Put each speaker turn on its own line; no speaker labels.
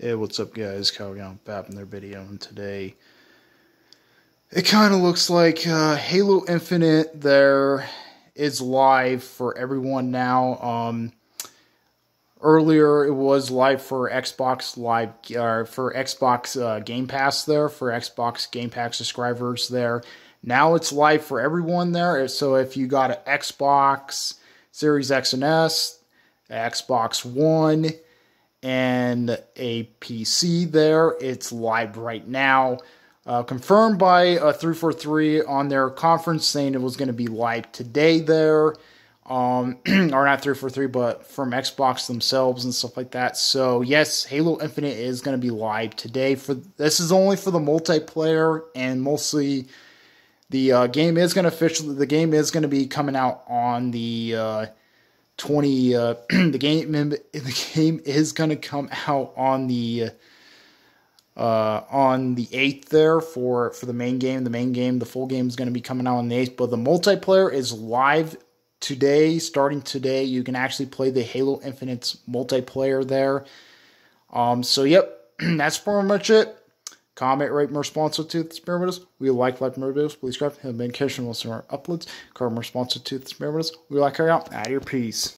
Hey, what's up, guys? Kyle Gallant back in their video, and today it kind of looks like uh, Halo Infinite there is live for everyone now. Um, earlier it was live for Xbox Live uh, for Xbox uh, Game Pass there for Xbox Game Pass subscribers there. Now it's live for everyone there. So if you got an Xbox Series X and S, Xbox One and a PC there. It's live right now. Uh, confirmed by uh, 343 on their conference saying it was going to be live today there. Um, or not 343, but from Xbox themselves and stuff like that. So, yes, Halo Infinite is going to be live today. For This is only for the multiplayer and mostly the uh, game is going to officially, the game is going to be coming out on the uh, 20 uh, the game the game is going to come out on the uh, on the 8th there for for the main game. The main game the full game is going to be coming out on the 8th but the multiplayer is live today starting today. You can actually play the Halo Infinite multiplayer there. Um so yep that's pretty much it Comment, rate, more responsive to the spirit with. We like like more videos. Please subscribe. Have been catching most of our uploads. Comment responsive to the spirit with. We like her out. Of your peace.